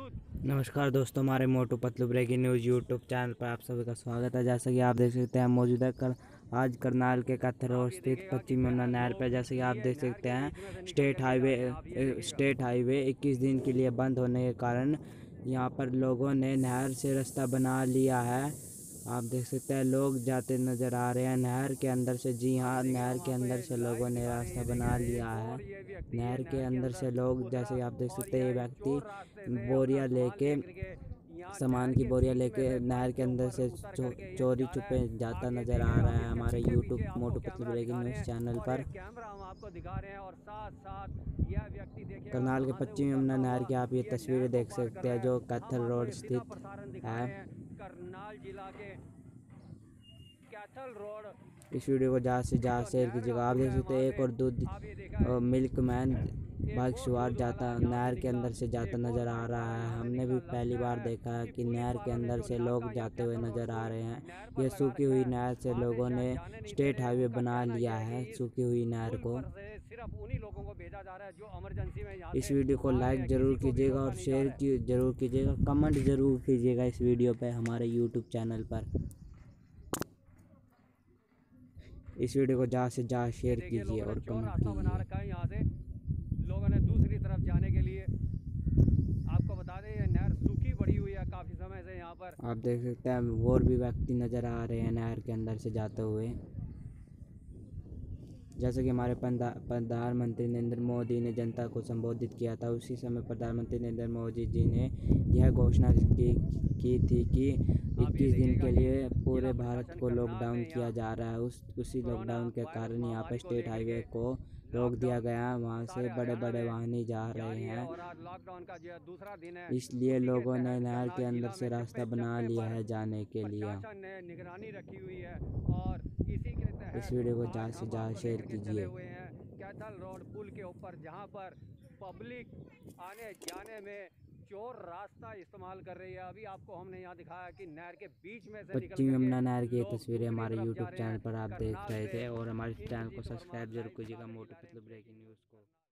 नमस्कार दोस्तों, हमारे Motu Patlu breaking news YouTube channel पर आप सभी का स्वागत है। जैसे कि आप देख सकते हैं मौजूदा कर आज करनाल के कत्थरोड स्थित पश्चिम यमुना नहर पर जैसे कि आप देख सकते हैं, स्टेट हाईवे स्टेट हाईवे 21 दिन के लिए बंद होने के कारण यहाँ पर लोगों ने नहर से रास्ता बना लिया है। आप देख सकते हैं लोग जाते नज़र आ रहे हैं नहर के अंदर से जी हाँ नहर के अंदर से लोगों ने रास्ता बना लिया है। नहर के अंदर से लोग जैसे आप देख सकते हैं ये व्यक्ति बोरिया लेके सामान की बोरियाँ लेके नहर के अंदर से चो, चोरी छुपे जाता नज़र आ रहा है हमारे YouTube Motu Patlu breaking news channel पर। करनाल के पश्चिम यमुना नहर की आप ये तस्वीरें देख सकते हैं जो कैथल रोड स्थित है। करनाल जिला के कैथल रोड। इस वीडियो को ज़्यादा से ज़्यादा शेयर कीजिएगा आप देख सकते हैं एक और दूध मिल्क मैन बाइक सवार जाता नहर के अंदर से जाता नज़र आ रहा है। हमने भी पहली बार देखा है कि नहर के अंदर से लोग जाते हुए नज़र आ रहे हैं। ये सूखी हुई नहर से लोगों ने स्टेट हाईवे बना लिया है सूखी हुई नहर को। सिर्फ़ उन्हीं लोगों को भेजा जा रहा है जो इमरजेंसी में इस वीडियो को लाइक ज़रूर कीजिएगा और शेयर की ज़रूर कीजिएगा। कमेंट ज़रूर कीजिएगा इस वीडियो पे हमारे यूट्यूब चैनल पर। इस वीडियो को ज़्यादा से ज़्यादा शेयर कीजिए और कमेंट कीजिए। लोगों ने दूसरी तरफ़ जाने के लिए आपको बता दें नहर सूखी पड़ी हुई है काफ़ी समय से यहाँ पर। आप देख सकते हैं और भी व्यक्ति नज़र आ रहे हैं नहर के अंदर से जाते हुए। जैसे कि हमारे प्रधानमंत्री नरेंद्र मोदी ने जनता को संबोधित किया था, उसी समय प्रधानमंत्री नरेंद्र मोदी जी ने यह घोषणा की की थी कि 21 दिन के लिए पूरे भारत को लॉकडाउन किया जा रहा है। उस, उसी लॉकडाउन के कारण यहाँ पर स्टेट हाईवे को रोक दिया गया वहाँ से बड़े बड़े वाहन जा रहे हैं इसलिए लोगों ने नहर के अंदर से रास्ता बना लिया है जाने के लिए। निगरानी रखी हुई है और इसी के इस वीडियो को जहाँ से जहाँ शेयर कीजिए। कैथल रोड पुल के ऊपर जहाँ पर पब्लिक आने जाने में चोर रास्ता इस्तेमाल कर रही है। अभी आपको हमने यहाँ दिखाया कि नहर के बीच में से पश्चिम यमुना नहर की तस्वीरें हमारे यूट्यूब चैनल पर आप देख रहे थे और हमारे चैनल को सब्सक्राइब ज़रूर कीजिएगा मोटो मतलब ब्रेकिंग न्यूज़ को।